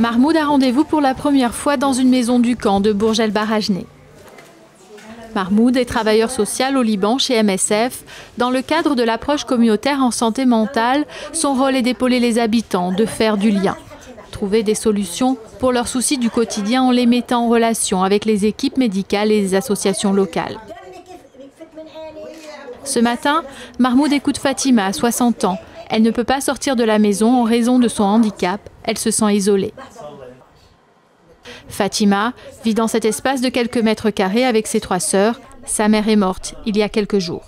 Mahmoud a rendez-vous pour la première fois dans une maison du camp de Bourg el Barajné. Mahmoud est travailleur social au Liban chez MSF. Dans le cadre de l'approche communautaire en santé mentale, son rôle est d'épauler les habitants, de faire du lien. Trouver des solutions pour leurs soucis du quotidien en les mettant en relation avec les équipes médicales et les associations locales. Ce matin, Mahmoud écoute Fatima, 60 ans. Elle ne peut pas sortir de la maison en raison de son handicap. Elle se sent isolée. Fatima vit dans cet espace de quelques mètres carrés avec ses trois sœurs. Sa mère est morte il y a quelques jours.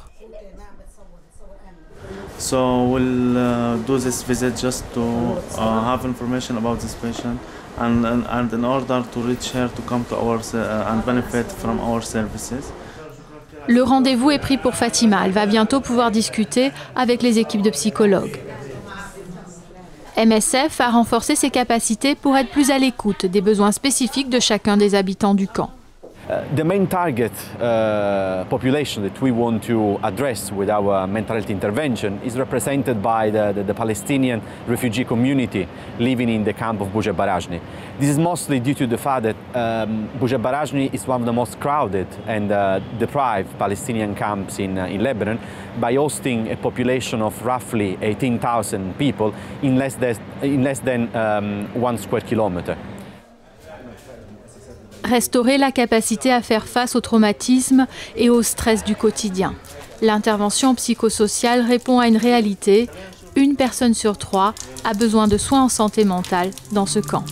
So we'll uh, do this visit just to uh, have information about this patient and, and, in order to reach her to come to our uh, and benefit from our services. Le rendez-vous est pris pour Fatima. Elle va bientôt pouvoir discuter avec les équipes de psychologues. MSF a renforcé ses capacités pour être plus à l'écoute des besoins spécifiques de chacun des habitants du camp. Uh, the main target uh, population that we want to address with our mental health intervention is represented by the, the, the Palestinian refugee community living in the camp of Buja Barajni. This is mostly due to the fact that um, Buja Barajni is one of the most crowded and uh, deprived Palestinian camps in, uh, in Lebanon by hosting a population of roughly 18,000 people in less than, in less than um, one square kilometer. Restaurer la capacité à faire face au traumatisme et au stress du quotidien. L'intervention psychosociale répond à une réalité. Une personne sur trois a besoin de soins en santé mentale dans ce camp.